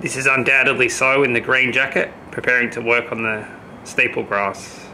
This is undoubtedly So in the green jacket, preparing to work on the steeple grass.